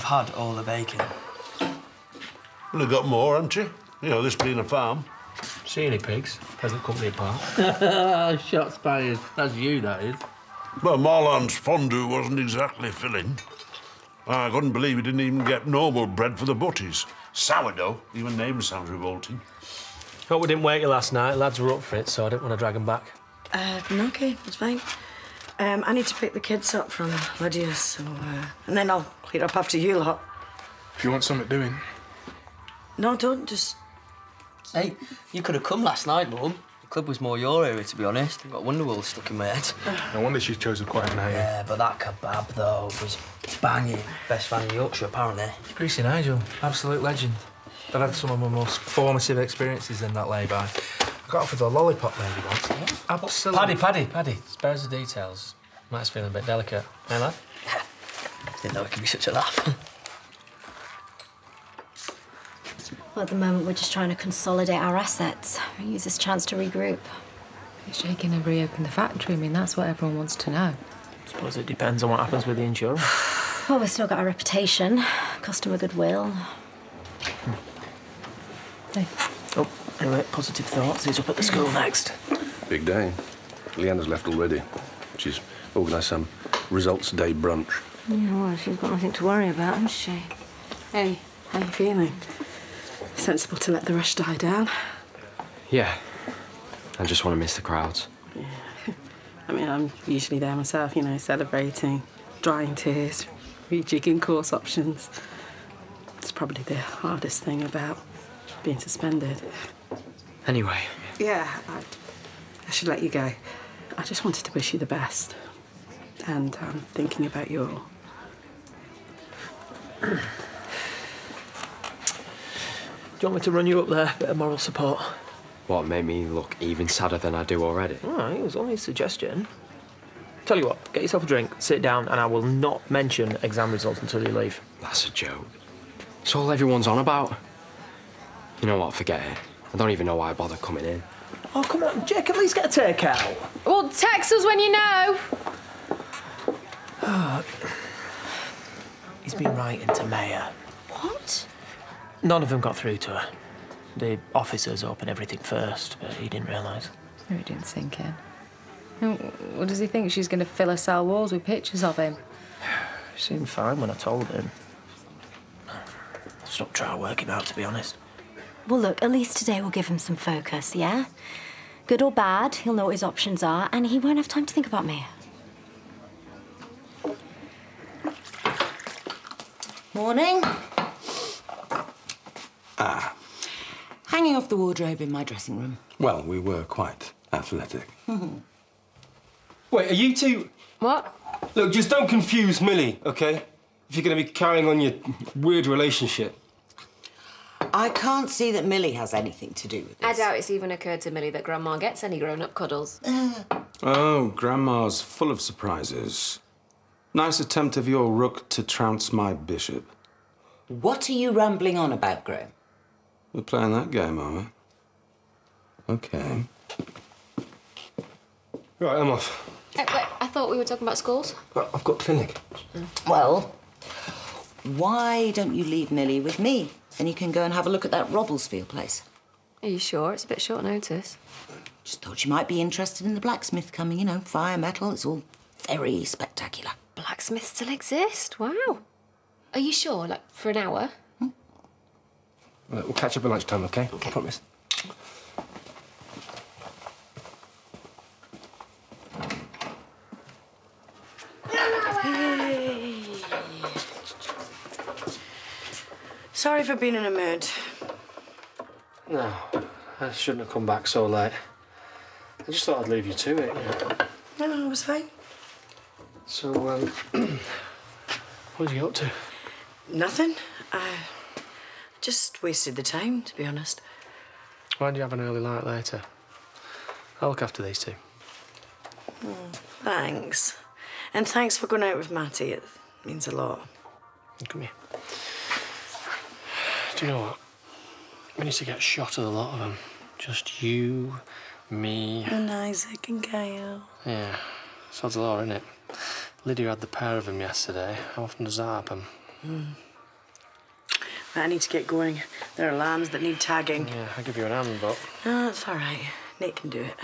You've had all the bacon. Well, you've got more, haven't you? You know, this being a farm. See any pigs? Present company apart. Shots fired. That's you, that is. Well, Marlon's fondue wasn't exactly filling. I couldn't believe he didn't even get normal bread for the butties. Sourdough, even name sounds revolting. Hope we didn't wake you last night. Lads were up for it, so I didn't want to drag them back. Uh, no, okay, it's fine. Um, I need to pick the kids up from Lydia's, so, uh, and then I'll clear up after you lot. If you want something doing. No, don't, just... Hey, you could have come last night, Mum. The club was more your area, to be honest. I've got Wonderwall stuck in my head. No wonder she chose a quiet night. Yeah, but that kebab, though, was banging. Best fan in Yorkshire, apparently. Greasy Nigel, absolute legend. I've had some of my most formative experiences in that lay-by. I got off with a lollipop lady once. Absolutely. Paddy, Paddy, Paddy. Spare the details. Mike's feeling a bit delicate. Hey, lad? Didn't know it could be such a laugh. Well, at the moment, we're just trying to consolidate our assets, use this chance to regroup. Is Jake going to reopen the factory? I mean, that's what everyone wants to know. suppose it depends on what happens with the insurance. Well, we've still got our reputation, customer goodwill. Oh, anyway, positive thoughts. He's up at the school next. Big day. Leanna's left already. She's organised some results day brunch. Yeah, well, she's got nothing to worry about, has she? Hey, how you feeling? Sensible to let the rush die down. Yeah. I just want to miss the crowds. Yeah. I mean, I'm usually there myself, you know, celebrating, drying tears, rejigging course options. It's probably the hardest thing about being suspended. Anyway, Yeah, I, I should let you go. I just wanted to wish you the best. And I'm thinking about your. Do you want me to run you up there? Bit of moral support. what made me look even sadder than I do already? All right, it was only a suggestion. Tell you what, get yourself a drink, sit down, and I will not mention exam results until you leave. That's a joke. It's all everyone's on about. You know what? Forget it. I don't even know why I bother coming in. Oh, come on, Jake, at least get a takeout. Well, text us when you know. He's been writing to Maya. What? None of them got through to her. The officers opened everything first, but he didn't realise. No, he didn't sink in. What does he think? She's going to fill her cell walls with pictures of him? He seemed fine when I told him. Stopped trying to work him out, to be honest. Well, look, at least today we'll give him some focus, yeah? Good or bad, he'll know what his options are, and he won't have time to think about me. Morning. Ah, Hanging off the wardrobe in my dressing room. well, we were quite athletic. Wait, are you two. What? Look, just don't confuse Millie, okay? If you're going to be carrying on your weird relationship. I can't see that Millie has anything to do with I doubt it's even occurred to Millie that Grandma gets any grown-up cuddles. Oh, Grandma's full of surprises. Nice attempt of your rook to trounce my bishop. What are you rambling on about, Graham? We're playing that game, are we? Okay. Right, I'm off. Uh, wait, I thought we were talking about schools. I've got clinic. Well, why don't you leave Millie with me? And you can go and have a look at that Robblesfield place. Are you sure? It's a bit short notice. Just thought you might be interested in the blacksmith coming, you know, fire metal. It's all very spectacular. Blacksmiths still exist? Wow. Are you sure? Like, for an hour? Hmm? Right, we'll catch up at lunchtime, okay? I promise. Sorry for being in a mood. No, I shouldn't have come back so late. I just thought I'd leave you to it. You know. No, no, it was fine. So, um, what did you get up to? Nothing. I just wasted the time, to be honest. Why don't you have an early light later? I'll look after these two. Mm, thanks. And thanks for going out with Matty. It means a lot. Come here. Do you know what? We need to get shot of the lot of them. Just you, me. And Isaac and Kyle. Yeah, sod's law, isn't it? Lydia had the pair of them yesterday. How often does that happen? Hmm. I need to get going. There are lambs that need tagging. Yeah, I'll give you an hand, but... No, it's all right. Nick can do it.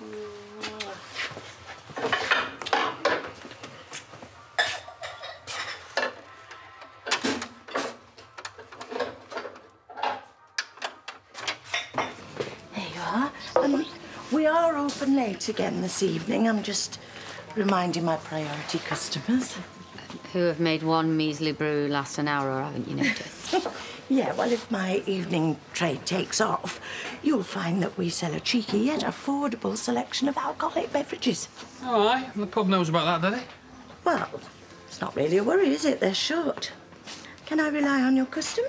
There open again this evening. I'm just reminding my priority customers. Who have made one measly brew last an hour, haven't you noticed? Yeah, well, if my evening trade takes off, you'll find that we sell a cheeky yet affordable selection of alcoholic beverages. Oh, aye. The pub knows about that, do they? Well, it's not really a worry, is it? They're short. Can I rely on your custom?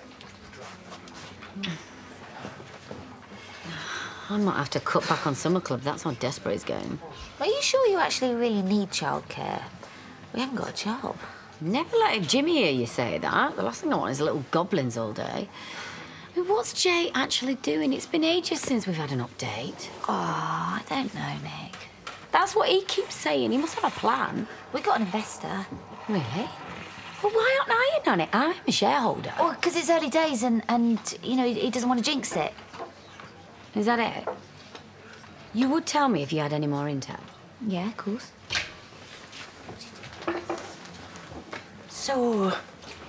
I might have to cut back on summer club. That's how desperate it's getting. Are you sure you actually really need childcare? We haven't got a job. Never let Jimmy hear you say that. The last thing I want is a little goblins all day. I mean, what's Jai actually doing? It's been ages since we've had an update. Oh, I don't know, Nick. That's what he keeps saying. He must have a plan. We got an investor. Really? Well, why aren't I in on it? I'm a shareholder. Oh, well, because it's early days and, and you know, he, he doesn't want to jinx it. Is that it? You would tell me if you had any more intel. Yeah, of course. So,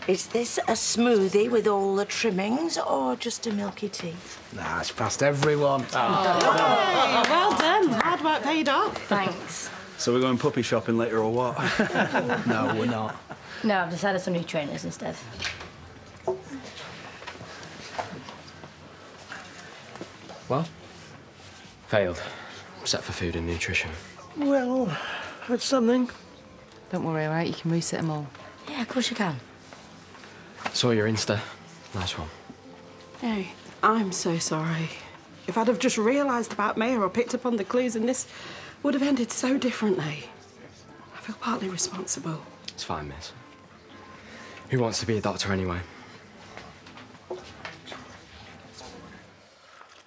is this a smoothie with all the trimmings or just a milky tea? Nah, it's past everyone. Oh. Hey, well done. Hard work paid off. Thanks. So we're going puppy shopping later or what? no, we're not. No, I've decided some new trainers instead. Well, failed. Except for food and nutrition. Well, it's something. Don't worry, all right? You can reset them all. Yeah, of course you can. Saw your Insta. Nice one. Hey, I'm so sorry. If I'd have just realised about Maya or picked up on the clues, and this would have ended so differently. I feel partly responsible. It's fine, miss. Who wants to be a doctor anyway?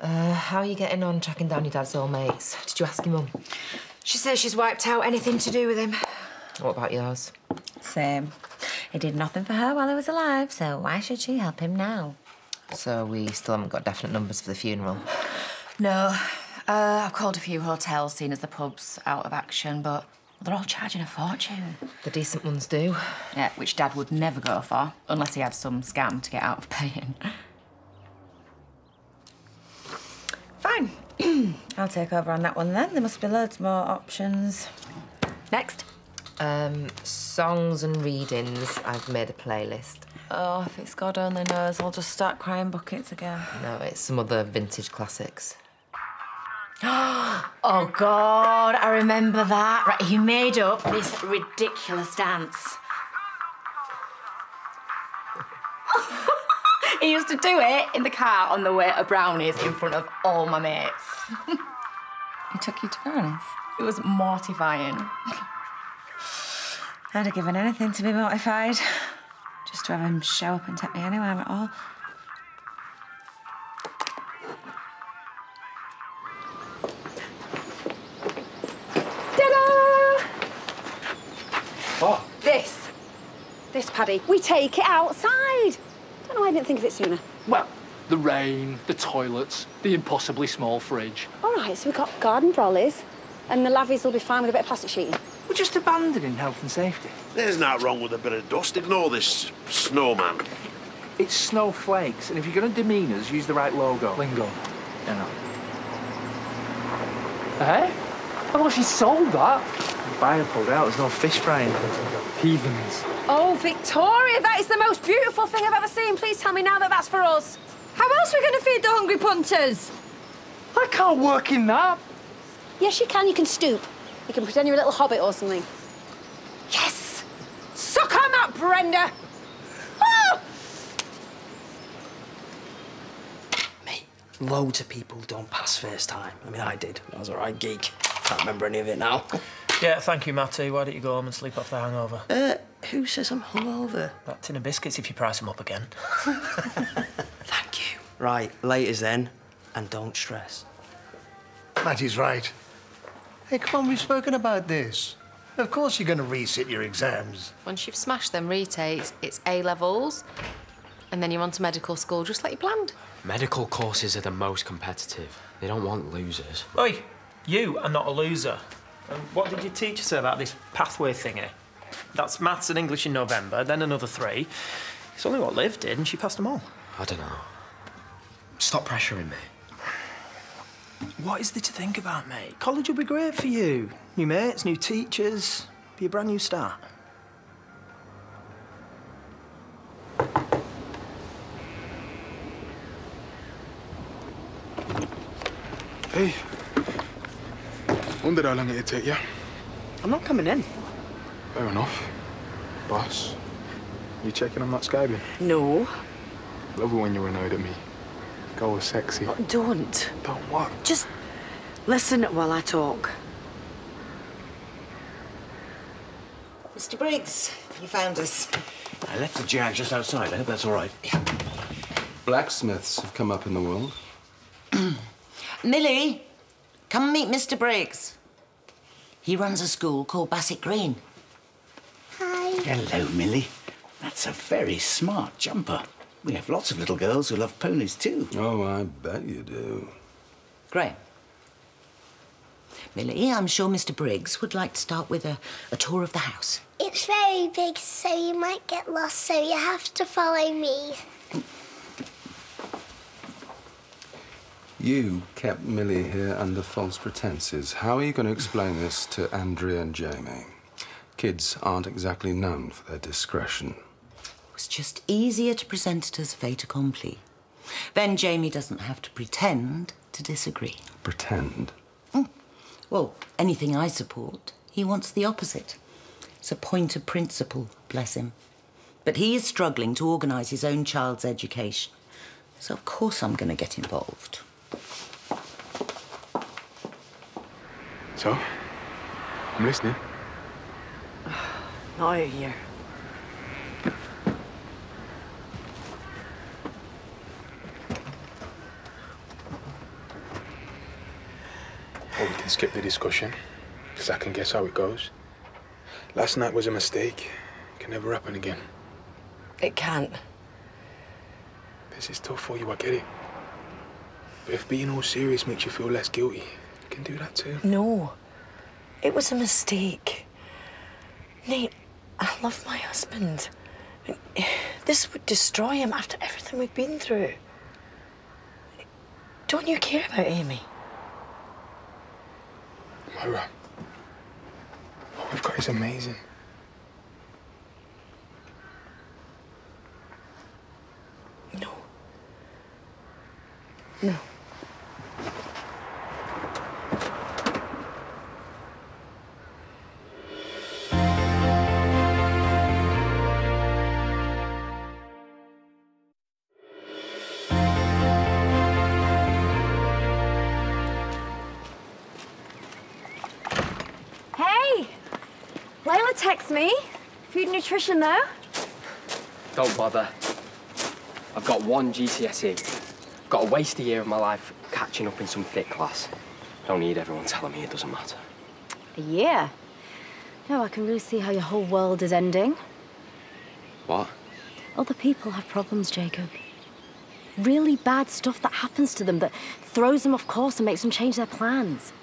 Uh, how are you getting on tracking down your dad's old mates? Did you ask your mum? She says she's wiped out anything to do with him. What about yours? Same. He did nothing for her while he was alive, so why should she help him now? So we still haven't got definite numbers for the funeral. No. Uh, I've called a few hotels, seen as the pub's out of action, but they're all charging a fortune. The decent ones do. Yeah, which Dad would never go for, unless he had some scam to get out of paying. Fine. I'll take over on that one then. There must be loads more options. Next. Um, songs and readings. I've made a playlist. Oh, if it's God only knows, I'll just start crying buckets again. No, it's some other vintage classics. oh, God, I remember that. Right, he made up this ridiculous dance. he used to do it in the car on the way to Brownies in front of all my mates. He took you to Brownies? It was mortifying. I'd have given anything to be mortified. Just to have him show up and take me anywhere at all. Ta-da! What? This. This, Paddy. We take it outside. Don't know why I didn't think of it sooner. Well, the rain, the toilets, the impossibly small fridge. All right, so we've got garden trolleys, and the lavies will be fine with a bit of plastic sheeting. We're just abandoning health and safety. There's not wrong with a bit of dust. Ignore this snowman. It's snowflakes, and if you're going to demean us, use the right logo. Lingo. You know. Hey? I thought she sold that. Buyer pulled out. There's no fish frying. Heathens. Oh, Victoria, that is the most beautiful thing I've ever seen. Please tell me now that that's for us. How else are we going to feed the hungry punters? I can't work in that. Yes, you can. You can stoop. You can pretend you're a little hobbit or something. Yes! Suck on that, Brenda! Ah! Loads of people don't pass first time. I mean, I did. I was a right geek. Can't remember any of it now. Yeah, thank you, Matty. Why don't you go home and sleep off the hangover? Uh, who says I'm hungover? That tin of biscuits if you price them up again. Thank you. Right, laters then, and don't stress. Matty's right. Hey, come on, we've spoken about this. Of course you're going to resit your exams. Once you've smashed them retakes, it's A levels, and then you're on to medical school just like you planned. Medical courses are the most competitive. They don't want losers. Oi, you are not a loser. And what did your teacher say about this pathway thingy? That's maths and English in November, then another three. It's only what Liv did, and she passed them all. I don't know. Stop pressuring me. What is there to think about, mate? College will be great for you. New mates, new teachers, be a brand new start. Hey. Wondered how long it'd take you. I'm not coming in. Fair enough. Boss, you checking I'm not Skyping? No. Love it when you're annoyed at me. Go sexy. Oh, don't. Don't what? Just listen while I talk. Mr. Briggs, you found us. I left the jag just outside. I hope that's all right. Blacksmiths have come up in the world. Millie, come meet Mr. Briggs. He runs a school called Bassett Green. Hi. Hello, Millie. That's a very smart jumper. We have lots of little girls who love ponies too. Oh, I bet you do. Graham. Millie, I'm sure Mr. Briggs would like to start with a, a tour of the house. It's very big, so you might get lost, so you have to follow me. You kept Millie here under false pretenses. How are you going to explain this to Andrea and Jamie? Kids aren't exactly known for their discretion. It was just easier to present it as fait accompli. Then Jamie doesn't have to pretend to disagree. Pretend. Mm. Well, anything I support, he wants the opposite. It's a point of principle, bless him. But he is struggling to organise his own child's education. So, of course, I'm going to get involved. So, I'm listening. Now you're here. Or we can skip the discussion, because I can guess how it goes. Last night was a mistake. Can never happen again. It can't. This is tough for you, I get it. But if being all serious makes you feel less guilty, you can do that too. No. It was a mistake. Nate, I love my husband. This would destroy him after everything we've been through. Don't you care about Amy? Moira, what we've got is amazing. No. Hey! Leyla texts me. Food and nutrition, though. Don't bother. I've got one GCSE. Got to waste a year of my life catching up in some thick class. I don't need everyone telling me it doesn't matter. A year? No, I can really see how your whole world is ending. What? Other people have problems, Jacob. Really bad stuff that happens to them that throws them off course and makes them change their plans.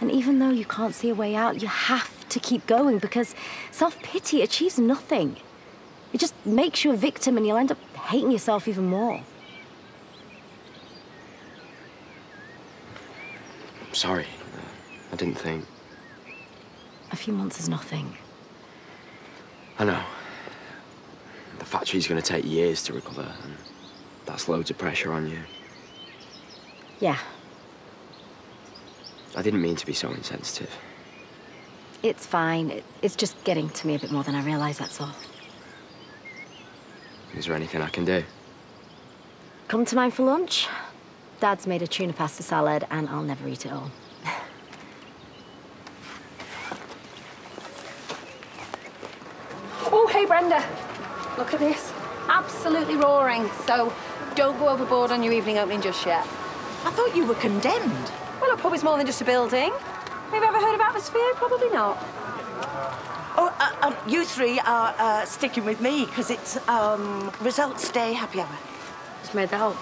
And even though you can't see a way out, you have to keep going because self pity achieves nothing. It just makes you a victim and you'll end up hating yourself even more. Sorry. I didn't think. A few months is nothing. I know. The factory's going to take years to recover, and that's loads of pressure on you. Yeah, I didn't mean to be so insensitive. it's fine. It, it's just getting to me a bit more than I realise, that's all. Is there anything I can do? Come to mine for lunch. Dad's made a tuna pasta salad, and I'll never eat it all. Oh, hey, Brenda. Look at this. Absolutely roaring. So don't go overboard on your evening opening just yet. I thought you were condemned. Well, a pub is more than just a building. Have you ever heard of atmosphere? Probably not. Um, you three are uh, sticking with me because it's um, results day happy hour. Just made that up.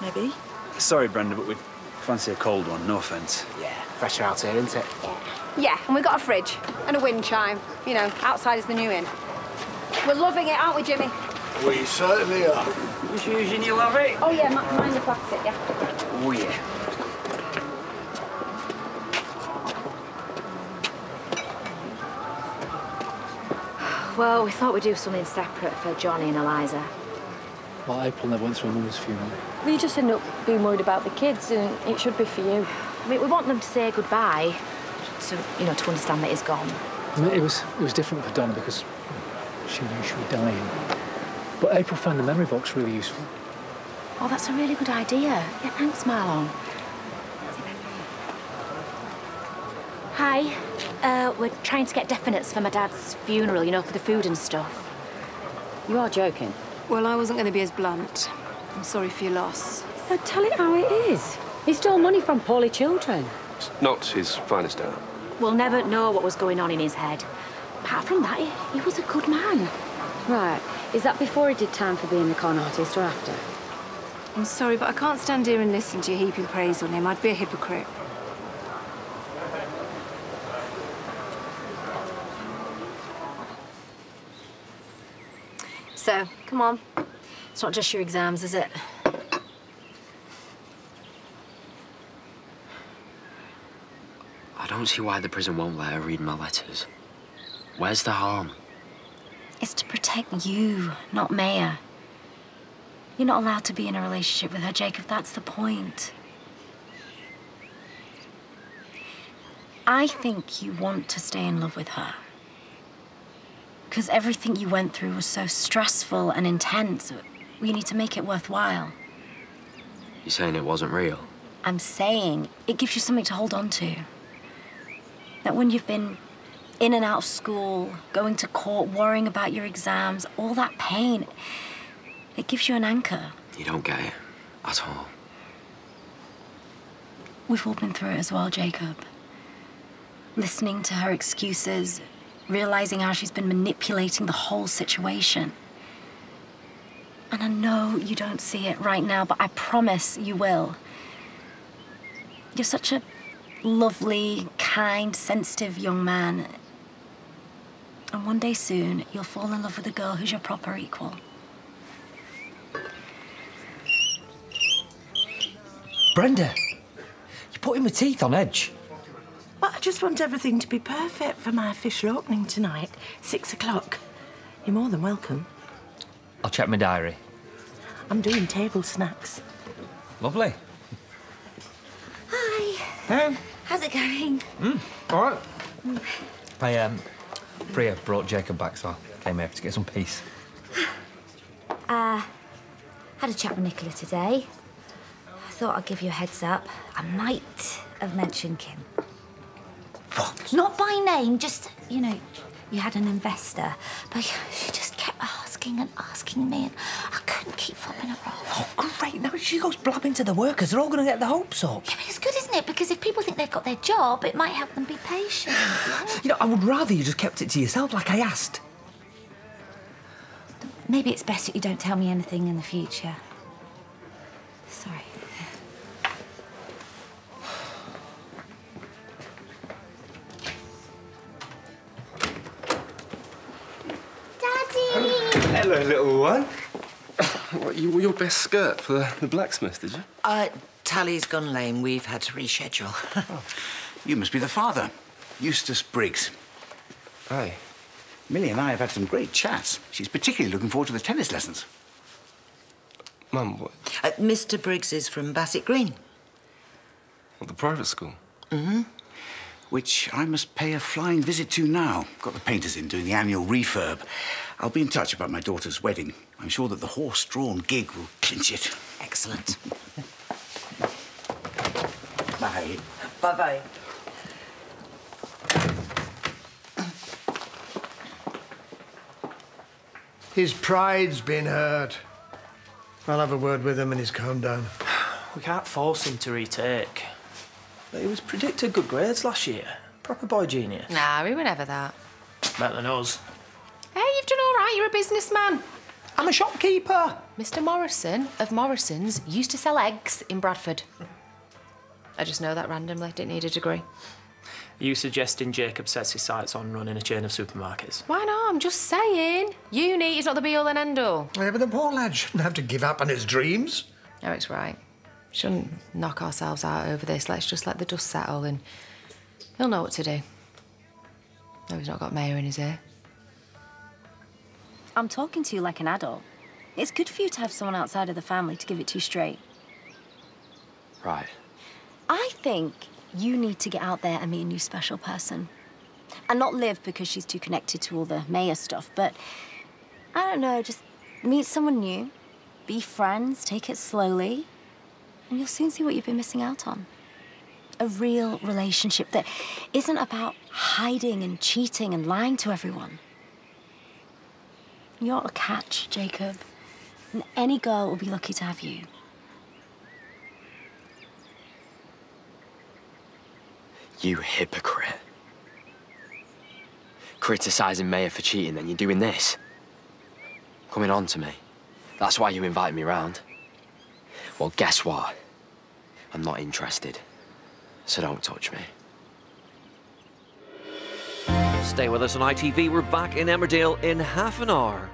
Maybe. Sorry, Brenda, but we'd fancy a cold one. No offence. Yeah, fresher out here, isn't it? Yeah, and we've got a fridge and a wind chime. You know, outside is the new inn. We're loving it, aren't we, Jimmy? We certainly are. You using your lorry? Oh, yeah, mi- mind the plastic, yeah. Oh, yeah. Well, we thought we'd do something separate for Johnny and Eliza. Well, April never went to her mum's funeral. We just end up being worried about the kids, and it should be for you. I mean, we want them to say goodbye, so you know, to understand that he's gone. I mean, it was it was different for Donna because she knew she was dying. But April found the memory box really useful. Oh, that's a really good idea. Yeah, thanks, Marlon. Hi. Uh, we're trying to get definites for my dad's funeral, you know, for the food and stuff. You are joking. Well, I wasn't going to be as blunt. I'm sorry for your loss. So tell it how it is. He stole money from poorly children. Not his finest hour. We'll never know what was going on in his head. Apart from that, he, he was a good man. Right. Is that before he did time for being a con artist or after? I'm sorry, but I can't stand here and listen to you heaping praise on him. I'd be a hypocrite. So, come on. It's not just your exams, is it? I don't see why the prison won't let her read my letters. Where's the harm? It's to protect you, not Maya. You're not allowed to be in a relationship with her, Jacob. That's the point. I think you want to stay in love with her. Because everything you went through was so stressful and intense. We need to make it worthwhile. You're saying it wasn't real? I'm saying it gives you something to hold on to. That when you've been in and out of school, going to court, worrying about your exams, all that pain, it gives you an anchor. You don't get it at all. We've all been through it as well, Jacob. Listening to her excuses, realizing how she's been manipulating the whole situation. And I know you don't see it right now, but I promise you will. You're such a lovely, kind, sensitive young man. And one day soon, you'll fall in love with a girl who's your proper equal. Brenda, you're putting my teeth on edge. Well, I just want everything to be perfect for my official opening tonight, six o'clock. You're more than welcome. I'll check my diary. I'm doing table snacks. Lovely. Hi. Hey. How's it going? Mm, all right. I, um, Priya brought Jacob back, so I came here to get some peace. Uh, had a chat with Nicola today. I thought I'd give you a heads up. I might have mentioned Kim. What? Not by name, just, you know, you had an investor. But she just kept asking and asking me, and I couldn't keep fobbing her off. Oh, great. Now she goes blabbing to the workers. They're all going to get the hopes up. Yeah, but it's good, isn't it? Because if people think they've got their job, it might help them be patient. You know, I would rather you just kept it to yourself like I asked. Maybe it's best that you don't tell me anything in the future. Sorry. Hello, little one. What, you wore your best skirt for the, the blacksmith, did you? Uh, Tally's gone lame. We've had to reschedule. You must be the father, Eustace Briggs. Aye. Millie and I have had some great chats. She's particularly looking forward to the tennis lessons. Mum, what? Uh, Mr. Briggs is from Bassett Green. what the private school? Mm-hmm. Which I must pay a flying visit to now. Got the painters in doing the annual refurb. I'll be in touch about my daughter's wedding. I'm sure that the horse-drawn gig will clinch it. Excellent. Bye. Bye-bye. His pride's been hurt. I'll have a word with him when he's calmed down. We can't force him to retake. But he was predicted good grades last year. Proper boy genius. Nah, we were never that. Better than us. Hey, you've done all right. You're a businessman. I'm a shopkeeper. Mr. Morrison of Morrison's used to sell eggs in Bradford. I just know that randomly. Didn't need a degree. Are you suggesting Jacob sets his sights on running a chain of supermarkets? Why not? I'm just saying. Uni is not the be all and end all. Yeah, but the poor lad shouldn't have to give up on his dreams. Eric's right. Shouldn't knock ourselves out over this. Let's just let the dust settle and he'll know what to do. No, he's not got Maya in his ear. I'm talking to you like an adult. It's good for you to have someone outside of the family to give it to you straight. Right. I think you need to get out there and meet a new special person. And not Liv because she's too connected to all the Maya stuff, but I don't know, just meet someone new, be friends, take it slowly, and you'll soon see what you've been missing out on. A real relationship that isn't about hiding and cheating and lying to everyone. You're a catch, Jacob. And any girl will be lucky to have you. You hypocrite. Criticising Maya for cheating, then you're doing this. Coming on to me. That's why you invited me round. Well, guess what? I'm not interested. So don't touch me. Stay with us on ITV. We're back in Emmerdale in half an hour.